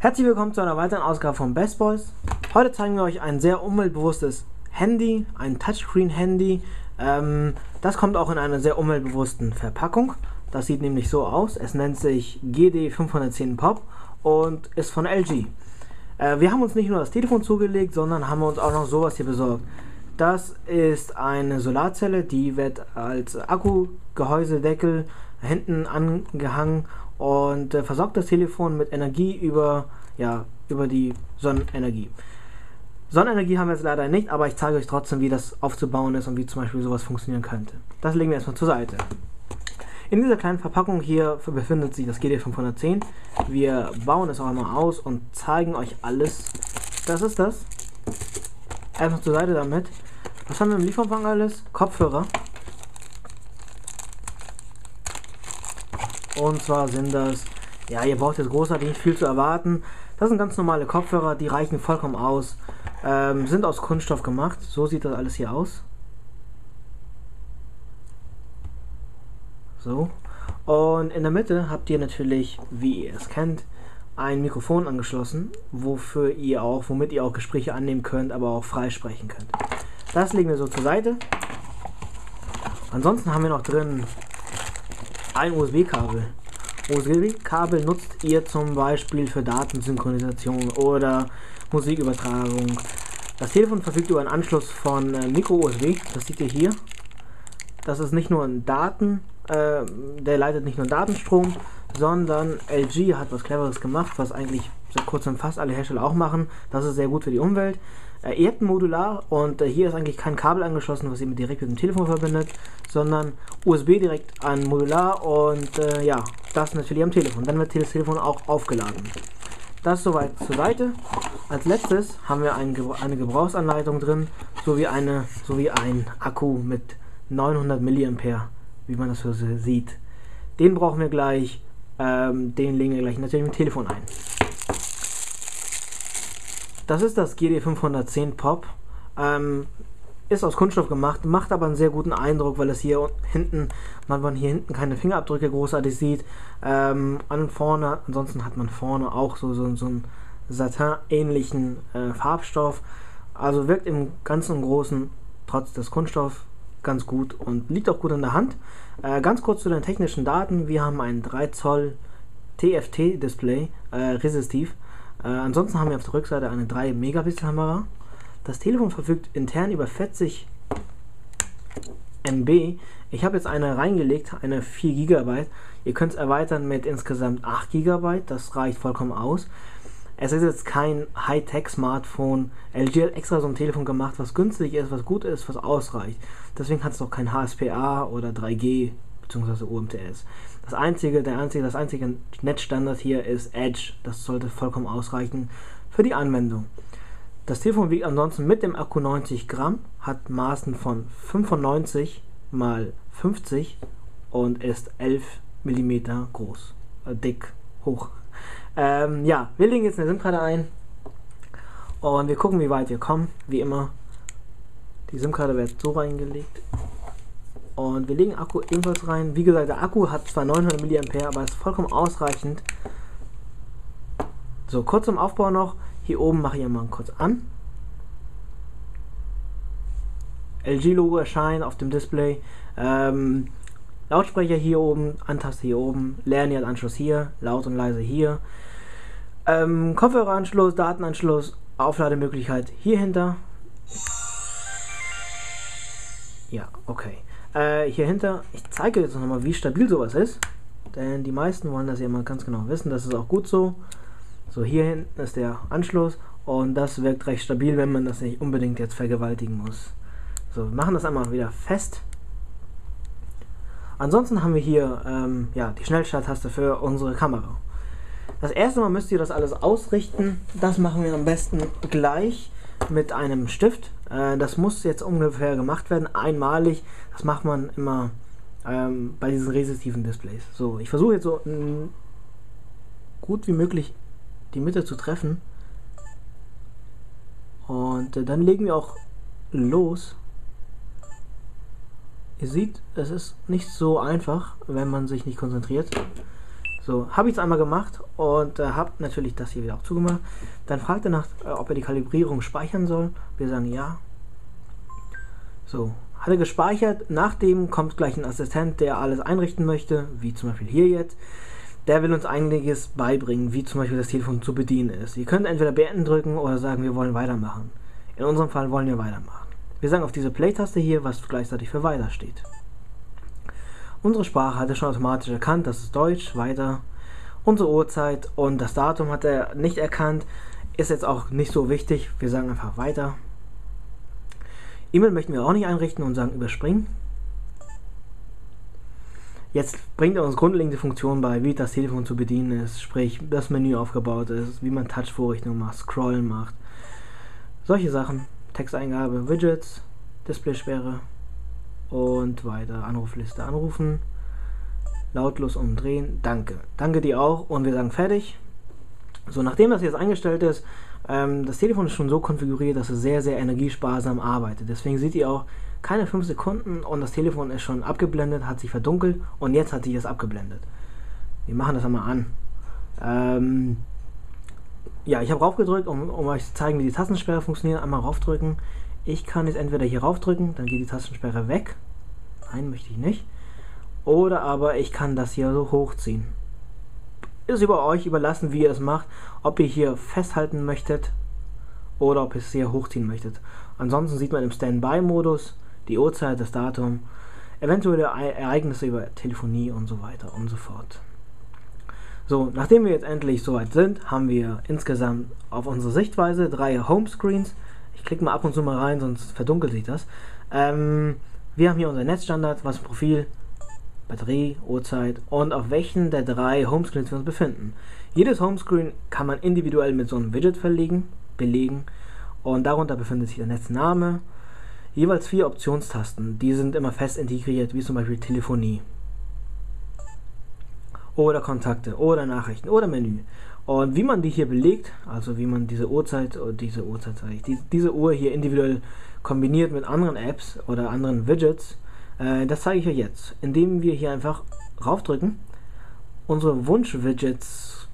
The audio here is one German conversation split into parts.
Herzlich willkommen zu einer weiteren Ausgabe von Best Boys. Heute zeigen wir euch ein sehr umweltbewusstes Handy, ein Touchscreen-Handy. Ähm, das kommt auch in einer sehr umweltbewussten Verpackung. Das sieht nämlich so aus. Es nennt sich GD510 Pop und ist von LG. Äh, wir haben uns nicht nur das Telefon zugelegt, sondern haben uns auch noch sowas hier besorgt. Das ist eine Solarzelle, die wird als Akkugehäusedeckel hinten angehangen und äh, versorgt das Telefon mit Energie über, ja, über die Sonnenenergie. Sonnenenergie haben wir jetzt leider nicht, aber ich zeige euch trotzdem, wie das aufzubauen ist und wie zum Beispiel sowas funktionieren könnte. Das legen wir erstmal zur Seite. In dieser kleinen Verpackung hier befindet sich das GD510. Wir bauen es auch einmal aus und zeigen euch alles. Das ist das. Erstmal zur Seite damit. Was haben wir im Lieferumfang alles? Kopfhörer. Und zwar sind das, ja, ihr braucht jetzt großartig nicht viel zu erwarten. Das sind ganz normale Kopfhörer, die reichen vollkommen aus. Ähm, sind aus Kunststoff gemacht. So sieht das alles hier aus. So. Und in der Mitte habt ihr natürlich, wie ihr es kennt, ein Mikrofon angeschlossen, wofür ihr auch, womit ihr auch Gespräche annehmen könnt, aber auch freisprechen könnt. Das legen wir so zur Seite. Ansonsten haben wir noch drin ein USB-Kabel. USB-Kabel nutzt ihr zum Beispiel für Datensynchronisation oder Musikübertragung. Das Telefon verfügt über einen Anschluss von äh, Micro-USB. Das seht ihr hier. Das ist nicht nur ein Daten, äh, der leitet nicht nur Datenstrom, sondern LG hat was Cleveres gemacht, was eigentlich seit kurzem fast alle Hersteller auch machen. Das ist sehr gut für die Umwelt. Äh, ihr habt ein Modular und äh, hier ist eigentlich kein Kabel angeschlossen, was ihr mit direkt mit dem Telefon verbindet, sondern USB direkt an Modular und äh, ja, das natürlich am Telefon. Dann wird das Telefon auch aufgeladen. Das soweit zur Seite. Als letztes haben wir ein, eine Gebrauchsanleitung drin, sowie, eine, sowie ein Akku mit 900 mAh, wie man das so sieht. Den brauchen wir gleich, ähm, den legen wir gleich natürlich mit dem Telefon ein. Das ist das GD510 Pop. Ähm, ist aus Kunststoff gemacht, macht aber einen sehr guten Eindruck, weil es hier hinten, man hier hinten keine Fingerabdrücke großartig sieht. Ähm, an vorne, ansonsten hat man vorne auch so, so, so einen Satin-ähnlichen äh, Farbstoff. Also wirkt im Ganzen und Großen trotz des Kunststoffs ganz gut und liegt auch gut in der Hand. Äh, ganz kurz zu den technischen Daten. Wir haben ein 3 Zoll TFT-Display, äh, resistiv. Äh, ansonsten haben wir auf der Rückseite eine 3 Megapixel Kamera. Das Telefon verfügt intern über 40 MB. Ich habe jetzt eine reingelegt, eine 4 GB. Ihr könnt es erweitern mit insgesamt 8 GB, das reicht vollkommen aus. Es ist jetzt kein Hightech-Smartphone. LG hat extra so ein Telefon gemacht, was günstig ist, was gut ist, was ausreicht. Deswegen hat es auch kein HSPA oder 3G bzw. UMTS. Das einzige, der einzige, das einzige Netzstandard hier ist Edge. Das sollte vollkommen ausreichen für die Anwendung. Das Telefon wiegt ansonsten mit dem Akku 90 Gramm, hat Maßen von 95 mal 50 und ist 11 mm groß, äh, dick, hoch. Ähm, ja, wir legen jetzt eine SIM-Karte ein und wir gucken, wie weit wir kommen. Wie immer, die SIM-Karte wird so reingelegt. Und wir legen Akku ebenfalls rein. Wie gesagt, der Akku hat zwar 900 mAh, aber ist vollkommen ausreichend. So, kurz zum Aufbau noch. Hier oben mache ich mal kurz an. LG-Logo erscheint auf dem Display. Ähm, Lautsprecher hier oben, Antaste hier oben, Lernial-Anschluss hier, laut und leise hier. Ähm, Kopfhöreranschluss, Datenanschluss, Auflademöglichkeit hier hinter. Ja, okay. Äh, hier hinter, ich zeige jetzt nochmal, wie stabil sowas ist. Denn die meisten wollen das ja mal ganz genau wissen. Das ist auch gut so. So, hier hinten ist der Anschluss. Und das wirkt recht stabil, wenn man das nicht unbedingt jetzt vergewaltigen muss. So, wir machen das einmal wieder fest. Ansonsten haben wir hier ähm, ja, die Schnellstarttaste für unsere Kamera. Das erste Mal müsst ihr das alles ausrichten. Das machen wir am besten gleich mit einem Stift. Äh, das muss jetzt ungefähr gemacht werden, einmalig. Das macht man immer ähm, bei diesen resistiven Displays. So, ich versuche jetzt so mh, gut wie möglich die Mitte zu treffen. Und äh, dann legen wir auch los. Ihr seht, es ist nicht so einfach, wenn man sich nicht konzentriert. So, habe ich es einmal gemacht und äh, habe natürlich das hier wieder auch zugemacht. Dann fragt er nach, äh, ob er die Kalibrierung speichern soll. Wir sagen ja. So, hat er gespeichert. Nachdem kommt gleich ein Assistent, der alles einrichten möchte, wie zum Beispiel hier jetzt. Der will uns einiges beibringen, wie zum Beispiel das Telefon zu bedienen ist. Ihr könnt entweder beenden drücken oder sagen, wir wollen weitermachen. In unserem Fall wollen wir weitermachen. Wir sagen auf diese Play-Taste hier, was gleichzeitig für weiter steht. Unsere Sprache hat er schon automatisch erkannt, das ist Deutsch, weiter. Unsere Uhrzeit und das Datum hat er nicht erkannt, ist jetzt auch nicht so wichtig. Wir sagen einfach weiter. E-Mail möchten wir auch nicht einrichten und sagen überspringen. Jetzt bringt er uns grundlegende Funktionen bei, wie das Telefon zu bedienen ist, sprich, das Menü aufgebaut ist, wie man Touch-Vorrichtungen macht, Scrollen macht. Solche Sachen. Texteingabe, Widgets, Displaysperre und weiter. Anrufliste anrufen. Lautlos umdrehen. Danke. Danke dir auch und wir sagen fertig. So, nachdem das jetzt eingestellt ist, ähm, das Telefon ist schon so konfiguriert, dass es sehr, sehr energiesparsam arbeitet. Deswegen seht ihr auch keine 5 Sekunden und das Telefon ist schon abgeblendet, hat sich verdunkelt und jetzt hat sich es abgeblendet. Wir machen das einmal an. Ähm, ja, ich habe raufgedrückt, um, um euch zu zeigen, wie die Tastensperre funktioniert. Einmal raufdrücken. Ich kann jetzt entweder hier raufdrücken, dann geht die Tastensperre weg. Nein, möchte ich nicht. Oder aber ich kann das hier so hochziehen ist über euch überlassen, wie ihr es macht. Ob ihr hier festhalten möchtet oder ob ihr es hier hochziehen möchtet. Ansonsten sieht man im Standby-Modus die Uhrzeit, das Datum, eventuelle Ereignisse über Telefonie und so weiter und so fort. So, nachdem wir jetzt endlich soweit sind, haben wir insgesamt auf unsere Sichtweise drei Homescreens. Ich klicke mal ab und zu mal rein, sonst verdunkelt sich das. Ähm, wir haben hier unser Netzstandard, was Profil, Batterie, Uhrzeit und auf welchen der drei Homescreens wir uns befinden. Jedes Homescreen kann man individuell mit so einem Widget verlegen, belegen und darunter befindet sich der Netzname. Jeweils vier Optionstasten, die sind immer fest integriert, wie zum Beispiel Telefonie oder Kontakte oder Nachrichten oder Menü. Und wie man die hier belegt, also wie man diese Uhrzeit oder diese Uhrzeit, die, diese Uhr hier individuell kombiniert mit anderen Apps oder anderen Widgets, äh, das zeige ich euch jetzt, indem wir hier einfach raufdrücken, unsere Wunsch-Widgets,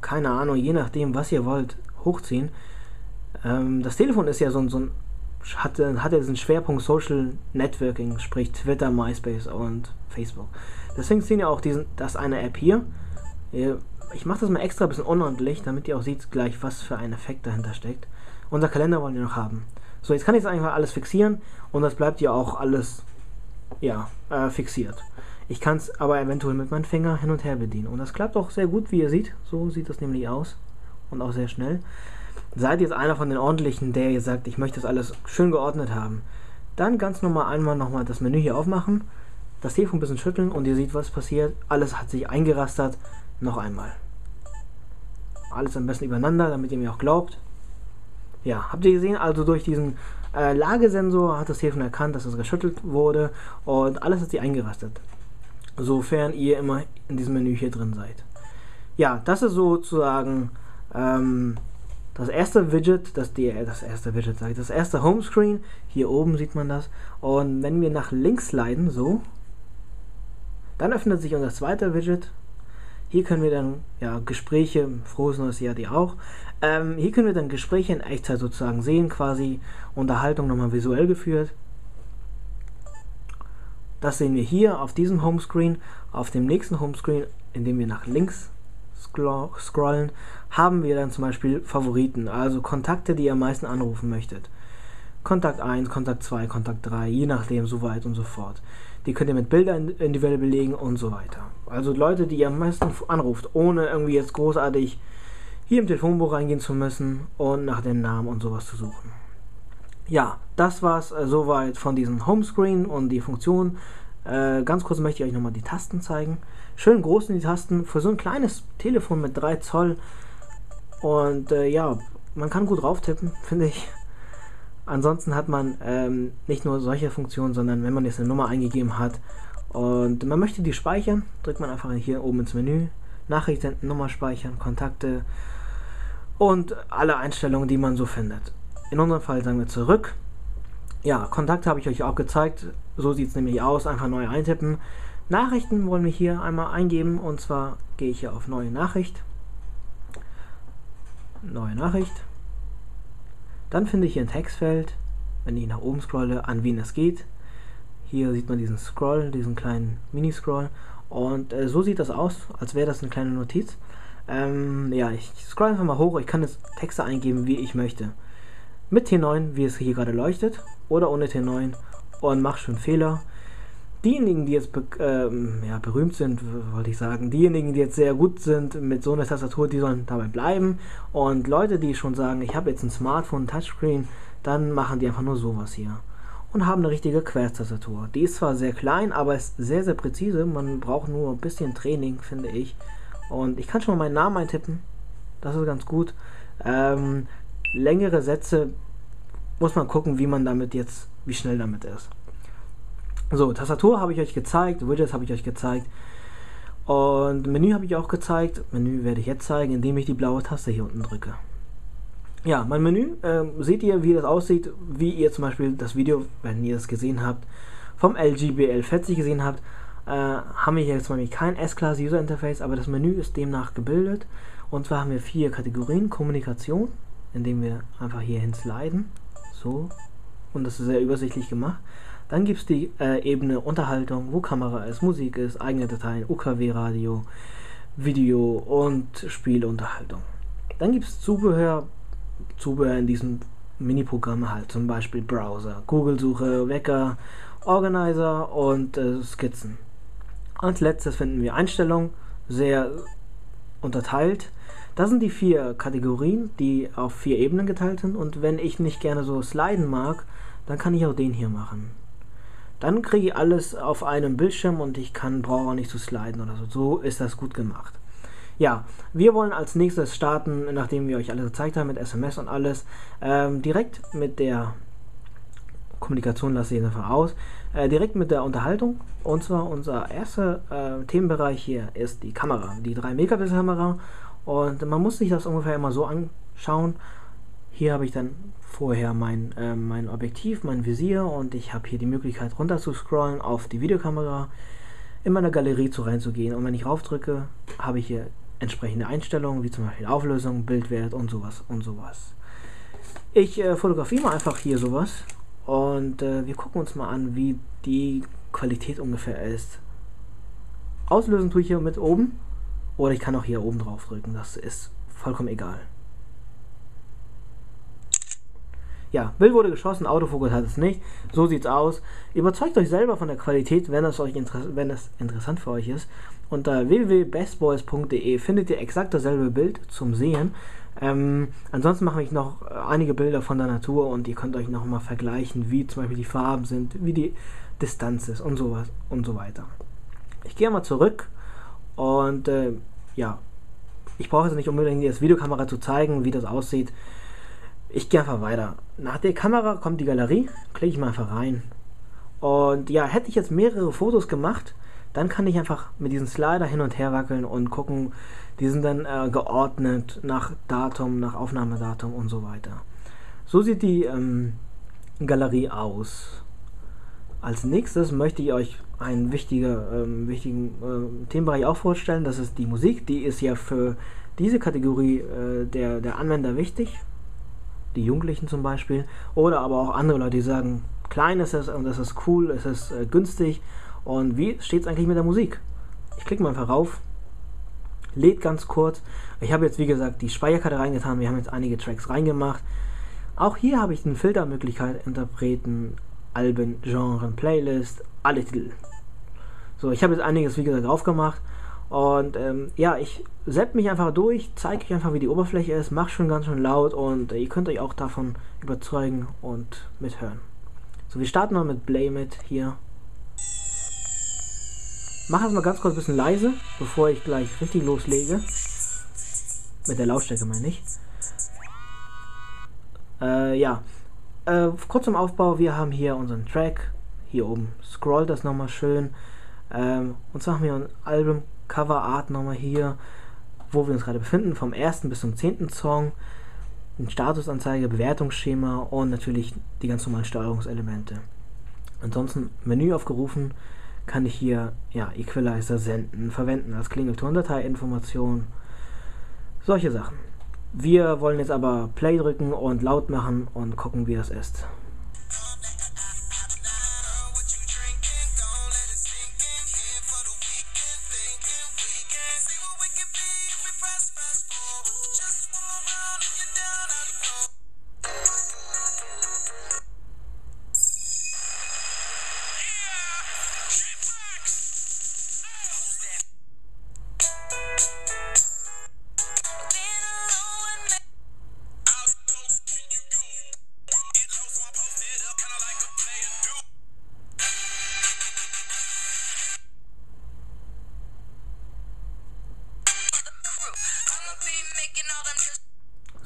keine Ahnung, je nachdem, was ihr wollt, hochziehen. Ähm, das Telefon ist ja so, so ein, hat, hat ja diesen Schwerpunkt Social Networking, sprich Twitter, MySpace und Facebook. Deswegen sehen wir auch diesen, das eine App hier. Ich mache das mal extra ein bisschen unordentlich, damit ihr auch seht gleich, was für ein Effekt dahinter steckt. Unser Kalender wollen wir noch haben. So, jetzt kann ich es einfach alles fixieren und das bleibt ja auch alles ja, äh, fixiert. Ich kann es aber eventuell mit meinem Finger hin und her bedienen. Und das klappt auch sehr gut, wie ihr seht. So sieht das nämlich aus. Und auch sehr schnell. Seid jetzt einer von den ordentlichen, der ihr sagt, ich möchte das alles schön geordnet haben. Dann ganz normal einmal nochmal das Menü hier aufmachen, das Telefon ein bisschen schütteln und ihr seht, was passiert. Alles hat sich eingerastert. Noch einmal. Alles am besten übereinander, damit ihr mir auch glaubt. Ja, habt ihr gesehen, also durch diesen äh, Lagesensor hat das Telefon erkannt, dass es geschüttelt wurde und alles hat sich eingerastet. Sofern ihr immer in diesem Menü hier drin seid. Ja, das ist sozusagen ähm, das erste Widget, das, die, das erste Widget, sage ich, das erste Homescreen. Hier oben sieht man das. Und wenn wir nach links sliden, so, dann öffnet sich unser zweiter Widget. Hier können wir dann ja, Gespräche, frohes neues Jahr dir auch. Ähm, hier können wir dann Gespräche in Echtzeit sozusagen sehen, quasi Unterhaltung nochmal visuell geführt. Das sehen wir hier auf diesem Homescreen. Auf dem nächsten Homescreen, indem wir nach links scrollen, haben wir dann zum Beispiel Favoriten, also Kontakte, die ihr am meisten anrufen möchtet. Kontakt 1, Kontakt 2, Kontakt 3, je nachdem, so weit und so fort. Die könnt ihr mit Bildern individuell belegen und so weiter. Also Leute, die ihr am meisten anruft, ohne irgendwie jetzt großartig hier im Telefonbuch reingehen zu müssen und nach den Namen und sowas zu suchen. Ja, das war's äh, soweit von diesem Homescreen und die Funktion. Äh, ganz kurz möchte ich euch nochmal die Tasten zeigen. Schön groß sind die Tasten für so ein kleines Telefon mit 3 Zoll. Und äh, ja, man kann gut drauf tippen, finde ich. Ansonsten hat man ähm, nicht nur solche Funktionen, sondern wenn man jetzt eine Nummer eingegeben hat und man möchte die speichern, drückt man einfach hier oben ins Menü, Nachrichten, Nummer speichern, Kontakte und alle Einstellungen, die man so findet. In unserem Fall sagen wir zurück. Ja, Kontakte habe ich euch auch gezeigt. So sieht es nämlich aus. Einfach neu eintippen. Nachrichten wollen wir hier einmal eingeben und zwar gehe ich hier auf neue Nachricht. Neue Nachricht. Dann finde ich hier ein Textfeld, wenn ich nach oben scrolle, an wen es geht. Hier sieht man diesen Scroll, diesen kleinen Mini-Scroll. Und äh, so sieht das aus, als wäre das eine kleine Notiz. Ähm, ja, ich scroll einfach mal hoch. Ich kann jetzt Texte eingeben, wie ich möchte. Mit T9, wie es hier gerade leuchtet, oder ohne T9 und mach schon Fehler. Diejenigen, die jetzt be ähm, ja, berühmt sind, wollte ich sagen, diejenigen, die jetzt sehr gut sind mit so einer Tastatur, die sollen dabei bleiben. Und Leute, die schon sagen, ich habe jetzt ein Smartphone, Touchscreen, dann machen die einfach nur sowas hier. Und haben eine richtige Querztastatur. Die ist zwar sehr klein, aber ist sehr, sehr präzise. Man braucht nur ein bisschen Training, finde ich. Und ich kann schon mal meinen Namen eintippen. Das ist ganz gut. Ähm, längere Sätze muss man gucken, wie man damit jetzt, wie schnell damit ist. So, Tastatur habe ich euch gezeigt, Widgets habe ich euch gezeigt. Und Menü habe ich auch gezeigt. Menü werde ich jetzt zeigen, indem ich die blaue Taste hier unten drücke. Ja, mein Menü, äh, seht ihr, wie das aussieht, wie ihr zum Beispiel das Video, wenn ihr es gesehen habt, vom LG BL40 gesehen habt, äh, haben wir hier jetzt nämlich kein S-Class User Interface, aber das Menü ist demnach gebildet. Und zwar haben wir vier Kategorien. Kommunikation, indem wir einfach hier hin sliden. So. Und das ist sehr übersichtlich gemacht. Dann gibt es die äh, Ebene Unterhaltung, wo Kamera ist, Musik ist, eigene Dateien, UKW-Radio, Video und Spielunterhaltung. Dann gibt es Zubehör, Zubehör in diesem Mini-Programm halt, zum Beispiel Browser, Google-Suche, Wecker, Organizer und äh, Skizzen. Als letztes finden wir Einstellungen, sehr unterteilt. Das sind die vier Kategorien, die auf vier Ebenen geteilt sind. Und wenn ich nicht gerne so sliden mag, dann kann ich auch den hier machen. Dann kriege ich alles auf einem Bildschirm und ich kann brauche auch nicht zu sliden oder so. So ist das gut gemacht. Ja, wir wollen als nächstes starten, nachdem wir euch alle gezeigt haben mit SMS und alles, ähm, direkt mit der Kommunikation lasse ich einfach aus. Äh, direkt mit der Unterhaltung. Und zwar unser erster äh, Themenbereich hier ist die Kamera, die 3 Megapixel Kamera. Und man muss sich das ungefähr immer so anschauen. Hier habe ich dann vorher mein, äh, mein Objektiv, mein Visier und ich habe hier die Möglichkeit runter zu scrollen auf die Videokamera, in meine Galerie zu reinzugehen. Und wenn ich raufdrücke, habe ich hier entsprechende Einstellungen, wie zum Beispiel Auflösung, Bildwert und sowas und sowas. Ich äh, fotografiere mal einfach hier sowas und äh, wir gucken uns mal an, wie die Qualität ungefähr ist. Auslösen tue ich hier mit oben. Oder ich kann auch hier oben drauf drücken. Das ist vollkommen egal. Ja, Bild wurde geschossen, Autofokus hat es nicht. So sieht's aus. Überzeugt euch selber von der Qualität, wenn es euch wenn es interessant für euch ist. Unter www.bestboys.de findet ihr exakt dasselbe Bild zum Sehen. Ähm, ansonsten mache ich noch einige Bilder von der Natur und ihr könnt euch noch mal vergleichen, wie zum Beispiel die Farben sind, wie die Distanz ist und sowas und so weiter. Ich gehe mal zurück und äh, ja, ich brauche jetzt nicht unbedingt die Videokamera zu zeigen, wie das aussieht. Ich gehe einfach weiter. Nach der Kamera kommt die Galerie, klicke ich mal einfach rein. Und ja, hätte ich jetzt mehrere Fotos gemacht, dann kann ich einfach mit diesem Slider hin und her wackeln und gucken, die sind dann äh, geordnet nach Datum, nach Aufnahmedatum und so weiter. So sieht die ähm, Galerie aus. Als nächstes möchte ich euch einen wichtiger, ähm, wichtigen äh, Themenbereich auch vorstellen. Das ist die Musik. Die ist ja für diese Kategorie äh, der, der Anwender wichtig. Die Jugendlichen zum Beispiel. Oder aber auch andere Leute, die sagen, klein ist es und das ist cool, es ist äh, günstig. Und wie steht es eigentlich mit der Musik? Ich klicke mal einfach rauf lädt ganz kurz. Ich habe jetzt, wie gesagt, die Speicherkarte reingetan. Wir haben jetzt einige Tracks reingemacht. Auch hier habe ich eine Filtermöglichkeit, Interpreten, Alben, Genre, Playlist, alle Titel. So, ich habe jetzt einiges, wie gesagt, aufgemacht. Und ähm, ja, ich sepp mich einfach durch, zeige euch einfach, wie die Oberfläche ist, mache schon ganz schön laut und äh, ihr könnt euch auch davon überzeugen und mithören. So, wir starten mal mit Blame It hier mache es mal ganz kurz ein bisschen leise, bevor ich gleich richtig loslege. Mit der Lautstärke meine ich. Äh, ja. Äh, kurz zum Aufbau, wir haben hier unseren Track. Hier oben scrollt das nochmal schön. Ähm, und zwar haben wir ein Album Cover Art nochmal hier, wo wir uns gerade befinden, vom ersten bis zum zehnten Song. Ein Statusanzeige, Bewertungsschema und natürlich die ganz normalen Steuerungselemente. Ansonsten Menü aufgerufen, kann ich hier ja, Equalizer senden, verwenden als Klingelton-Dateiinformation. Solche Sachen. Wir wollen jetzt aber Play drücken und laut machen und gucken, wie das ist.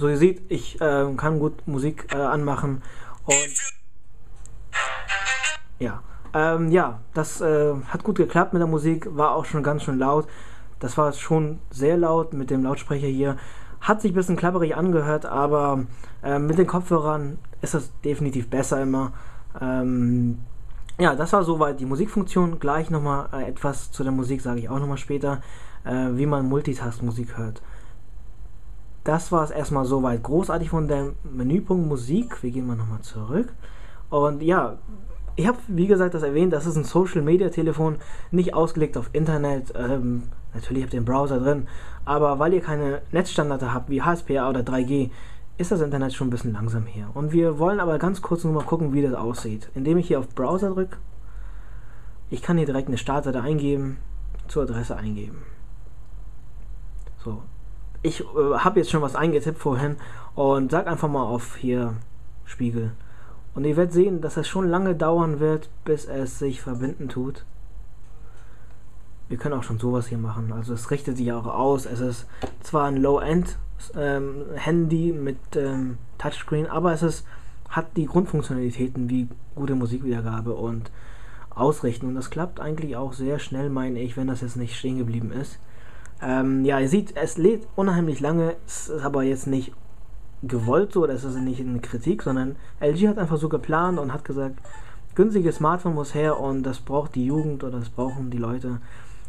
So, ihr seht, ich äh, kann gut Musik äh, anmachen und ja, ähm, ja, das äh, hat gut geklappt mit der Musik, war auch schon ganz schön laut. Das war schon sehr laut mit dem Lautsprecher hier. Hat sich ein bisschen klapperig angehört, aber äh, mit den Kopfhörern ist das definitiv besser immer. Ähm, ja, das war soweit die Musikfunktion. Gleich nochmal äh, etwas zu der Musik, sage ich auch nochmal später, äh, wie man Multitask-Musik hört das war es erstmal soweit großartig von der Menüpunkt Musik. Wir gehen mal nochmal zurück. Und ja, ich habe wie gesagt das erwähnt, das ist ein Social Media Telefon, nicht ausgelegt auf Internet. Ähm, natürlich habt ihr den Browser drin, aber weil ihr keine Netzstandards habt wie HSPA oder 3G, ist das Internet schon ein bisschen langsam hier. Und wir wollen aber ganz kurz nur mal gucken, wie das aussieht. Indem ich hier auf Browser drücke, ich kann hier direkt eine Startseite eingeben, zur Adresse eingeben. So, ich äh, habe jetzt schon was eingetippt vorhin und sag einfach mal auf hier Spiegel. Und ihr werdet sehen, dass es schon lange dauern wird, bis es sich verbinden tut. Wir können auch schon sowas hier machen. Also es richtet sich auch aus. Es ist zwar ein Low-End ähm, Handy mit ähm, Touchscreen, aber es ist, hat die Grundfunktionalitäten wie gute Musikwiedergabe und Ausrichten. Und das klappt eigentlich auch sehr schnell, meine ich, wenn das jetzt nicht stehen geblieben ist. Ähm, ja, ihr seht, es lädt unheimlich lange, ist aber jetzt nicht gewollt so, das ist nicht eine Kritik, sondern LG hat einfach so geplant und hat gesagt, günstiges Smartphone muss her und das braucht die Jugend oder das brauchen die Leute.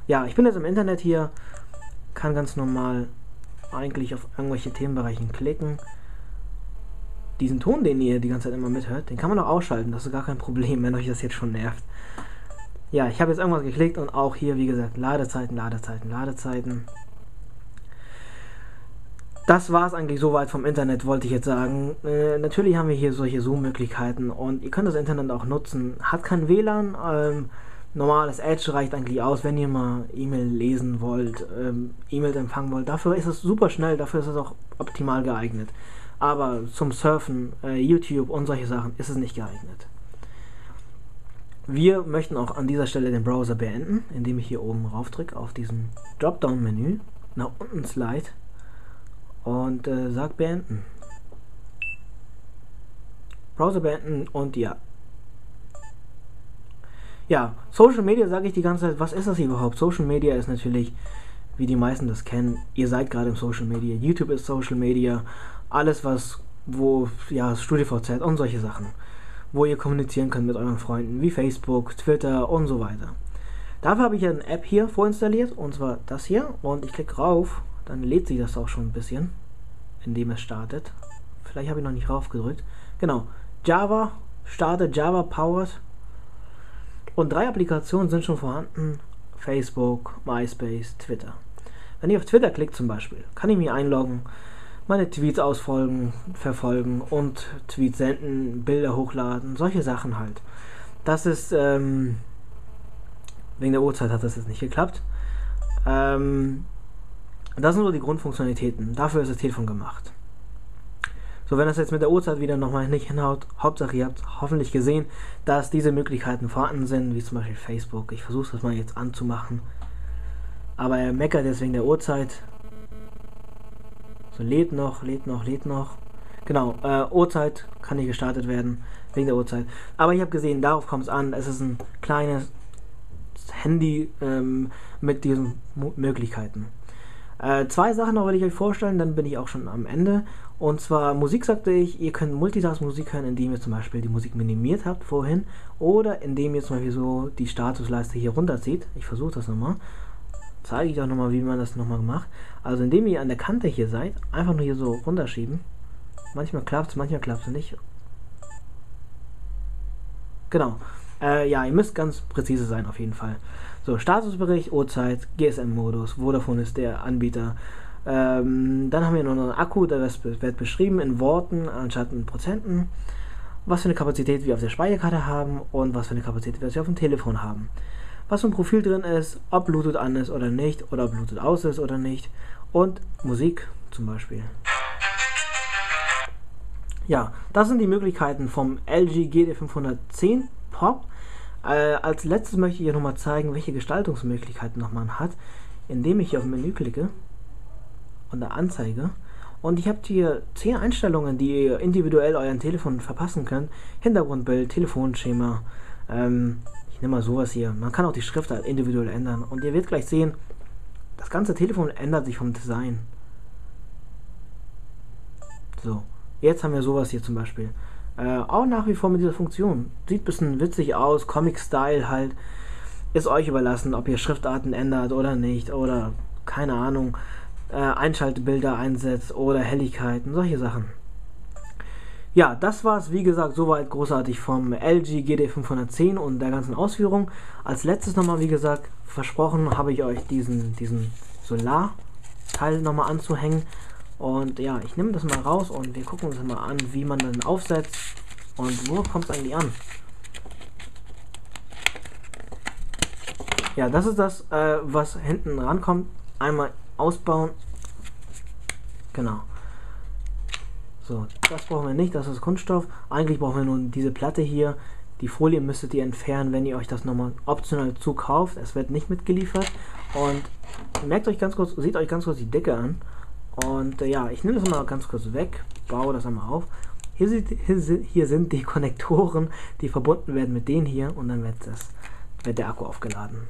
Ja, ich bin jetzt im Internet hier, kann ganz normal eigentlich auf irgendwelche Themenbereichen klicken. Diesen Ton, den ihr die ganze Zeit immer mithört, den kann man auch ausschalten, das ist gar kein Problem, wenn euch das jetzt schon nervt. Ja, ich habe jetzt irgendwas geklickt und auch hier, wie gesagt, Ladezeiten, Ladezeiten, Ladezeiten. Das war es eigentlich soweit vom Internet, wollte ich jetzt sagen. Äh, natürlich haben wir hier solche Zoom-Möglichkeiten und ihr könnt das Internet auch nutzen. Hat kein WLAN, ähm, normales Edge reicht eigentlich aus, wenn ihr mal E-Mail lesen wollt, ähm, E-Mail empfangen wollt. Dafür ist es super schnell, dafür ist es auch optimal geeignet. Aber zum Surfen, äh, YouTube und solche Sachen ist es nicht geeignet. Wir möchten auch an dieser Stelle den Browser beenden, indem ich hier oben rauf drücke auf diesen Dropdown-Menü, nach unten slide und äh, sag beenden. Browser beenden und ja. Ja, Social Media sage ich die ganze Zeit, was ist das überhaupt? Social Media ist natürlich, wie die meisten das kennen, ihr seid gerade im Social Media. YouTube ist Social Media, alles was, wo, ja, StudioVZ und solche Sachen wo ihr kommunizieren könnt mit euren Freunden, wie Facebook, Twitter und so weiter. Dafür habe ich eine App hier vorinstalliert, und zwar das hier, und ich klicke rauf, dann lädt sich das auch schon ein bisschen, indem es startet. Vielleicht habe ich noch nicht rauf gedrückt. Genau, Java startet, Java powered. Und drei Applikationen sind schon vorhanden. Facebook, MySpace, Twitter. Wenn ich auf Twitter klicke zum Beispiel, kann ich mich einloggen, meine Tweets ausfolgen, verfolgen und Tweets senden, Bilder hochladen, solche Sachen halt. Das ist, ähm, wegen der Uhrzeit hat das jetzt nicht geklappt. Ähm, das sind so die Grundfunktionalitäten. Dafür ist das Telefon gemacht. So, wenn das jetzt mit der Uhrzeit wieder nochmal nicht hinhaut, Hauptsache ihr habt hoffentlich gesehen, dass diese Möglichkeiten vorhanden sind, wie zum Beispiel Facebook. Ich versuche das mal jetzt anzumachen. Aber er meckert jetzt wegen der Uhrzeit. So, lädt noch, lädt noch, lädt noch. Genau, äh, Uhrzeit kann nicht gestartet werden, wegen der Uhrzeit. Aber ich habe gesehen, darauf kommt es an. Es ist ein kleines Handy ähm, mit diesen Mo Möglichkeiten. Äh, zwei Sachen noch will ich euch vorstellen, dann bin ich auch schon am Ende. Und zwar Musik sagte ich, ihr könnt Multitask-Musik hören, indem ihr zum Beispiel die Musik minimiert habt vorhin oder indem ihr zum Beispiel so die Statusleiste hier runterzieht. Ich versuche das nochmal. Zeige ich auch nochmal, wie man das nochmal macht. Also indem ihr an der Kante hier seid, einfach nur hier so runterschieben. Manchmal klappt es, manchmal klappt es nicht. Genau. Äh, ja, ihr müsst ganz präzise sein auf jeden Fall. So, Statusbericht, Uhrzeit, GSM-Modus, Vodafone ist der Anbieter. Ähm, dann haben wir noch einen Akku, der wird beschrieben in Worten anstatt in Prozenten. Was für eine Kapazität wir auf der Speicherkarte haben und was für eine Kapazität wir auf dem Telefon haben. Was für ein Profil drin ist, ob Bluetooth an ist oder nicht, oder ob Bluetooth aus ist oder nicht. Und Musik zum Beispiel. Ja, das sind die Möglichkeiten vom LG GD510 Pop. Äh, als letztes möchte ich hier nochmal zeigen, welche Gestaltungsmöglichkeiten man hat, indem ich hier auf Menü klicke und der Anzeige. Und ich habe hier 10 Einstellungen, die ihr individuell euren Telefon verpassen könnt. Hintergrundbild, Telefonschema. Ähm, ich nehme mal sowas hier. Man kann auch die Schrift halt individuell ändern. Und ihr werdet gleich sehen, das ganze Telefon ändert sich vom Design. So, jetzt haben wir sowas hier zum Beispiel. Äh, auch nach wie vor mit dieser Funktion. Sieht ein bisschen witzig aus, Comic-Style halt. Ist euch überlassen, ob ihr Schriftarten ändert oder nicht. Oder keine Ahnung, äh, Einschaltbilder einsetzt oder Helligkeiten, solche Sachen. Ja, das war es, wie gesagt, soweit großartig vom LG GD510 und der ganzen Ausführung. Als letztes nochmal, wie gesagt, versprochen habe ich euch diesen, diesen Solar-Teil nochmal anzuhängen. Und ja, ich nehme das mal raus und wir gucken uns mal an, wie man dann aufsetzt und wo kommt es eigentlich an. Ja, das ist das, äh, was hinten rankommt. Einmal ausbauen. Genau. So, das brauchen wir nicht, das ist Kunststoff. Eigentlich brauchen wir nur diese Platte hier. Die Folie müsstet ihr entfernen, wenn ihr euch das nochmal optional zukauft. Es wird nicht mitgeliefert. Und merkt euch ganz kurz, seht euch ganz kurz die Decke an. Und äh, ja, ich nehme das mal ganz kurz weg, baue das einmal auf. Hier, sieht, hier, hier, sind die Konnektoren, die verbunden werden mit denen hier und dann wird, das, wird der Akku aufgeladen.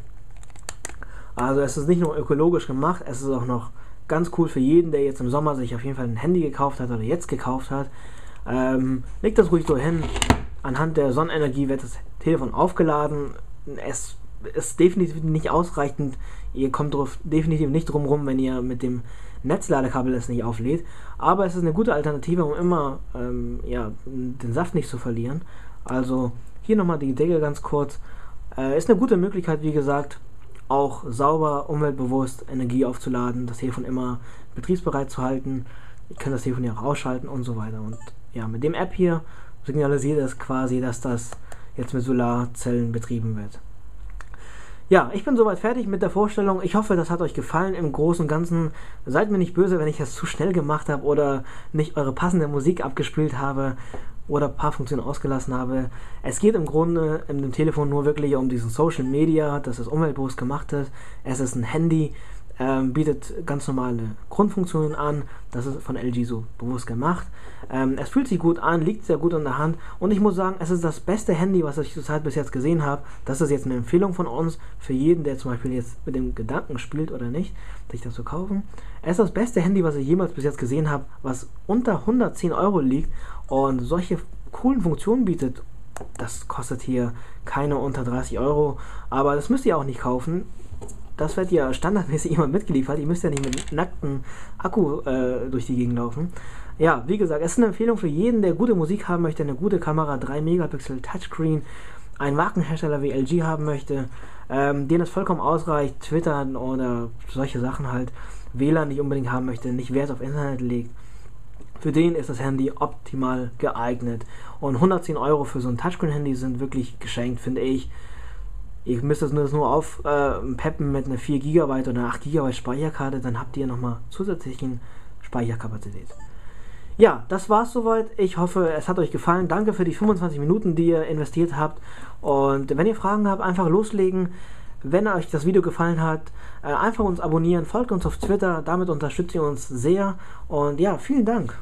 Also es ist nicht nur ökologisch gemacht, es ist auch noch ganz cool für jeden, der jetzt im Sommer sich auf jeden Fall ein Handy gekauft hat oder jetzt gekauft hat. Ähm, legt das ruhig so hin. Anhand der Sonnenenergie wird das Telefon aufgeladen. Es ist definitiv nicht ausreichend. Ihr kommt drauf, definitiv nicht drum rum, wenn ihr mit dem Netzladekabel es nicht auflädt. Aber es ist eine gute Alternative, um immer ähm, ja, den Saft nicht zu verlieren. Also hier nochmal die Decke ganz kurz. Äh, ist eine gute Möglichkeit, wie gesagt, auch sauber, umweltbewusst Energie aufzuladen, das Telefon immer betriebsbereit zu halten. Ihr könnt das Telefon ja auch ausschalten und so weiter. Und ja, mit dem App hier signalisiert es quasi, dass das jetzt mit Solarzellen betrieben wird. Ja, ich bin soweit fertig mit der Vorstellung. Ich hoffe, das hat euch gefallen im Großen und Ganzen. Seid mir nicht böse, wenn ich das zu schnell gemacht habe oder nicht eure passende Musik abgespielt habe oder ein paar Funktionen ausgelassen habe. Es geht im Grunde in dem Telefon nur wirklich um diesen Social Media, dass es umweltbewusst gemacht ist. Es ist ein Handy, ähm, bietet ganz normale Grundfunktionen an. Das ist von LG so bewusst gemacht. Ähm, es fühlt sich gut an, liegt sehr gut in der Hand und ich muss sagen, es ist das beste Handy, was ich zurzeit bis jetzt gesehen habe. Das ist jetzt eine Empfehlung von uns für jeden, der zum Beispiel jetzt mit dem Gedanken spielt oder nicht, sich das zu kaufen. Es ist das beste Handy, was ich jemals bis jetzt gesehen habe, was unter 110 Euro liegt und solche coolen Funktionen bietet. Das kostet hier keine unter 30 Euro, aber das müsst ihr auch nicht kaufen das wird ja standardmäßig immer mitgeliefert. Ihr müsst ja nicht mit nacktem Akku äh, durch die Gegend laufen. Ja, wie gesagt, es ist eine Empfehlung für jeden, der gute Musik haben möchte, eine gute Kamera, 3 Megapixel Touchscreen, einen Markenhersteller wie LG haben möchte, ähm, den es vollkommen ausreicht, Twitter oder solche Sachen halt, WLAN nicht unbedingt haben möchte, nicht Wert auf Internet legt. Für den ist das Handy optimal geeignet. Und 110 Euro für so ein Touchscreen-Handy sind wirklich geschenkt, finde ich. Ihr müsst das nur aufpeppen äh, mit einer 4 GB oder einer 8 GB Speicherkarte, dann habt ihr nochmal zusätzlichen Speicherkapazität. Ja, das war's soweit. Ich hoffe, es hat euch gefallen. Danke für die 25 Minuten, die ihr investiert habt. Und wenn ihr Fragen habt, einfach loslegen. Wenn euch das Video gefallen hat, äh, einfach uns abonnieren, folgt uns auf Twitter. Damit unterstützt ihr uns sehr. Und ja, vielen Dank.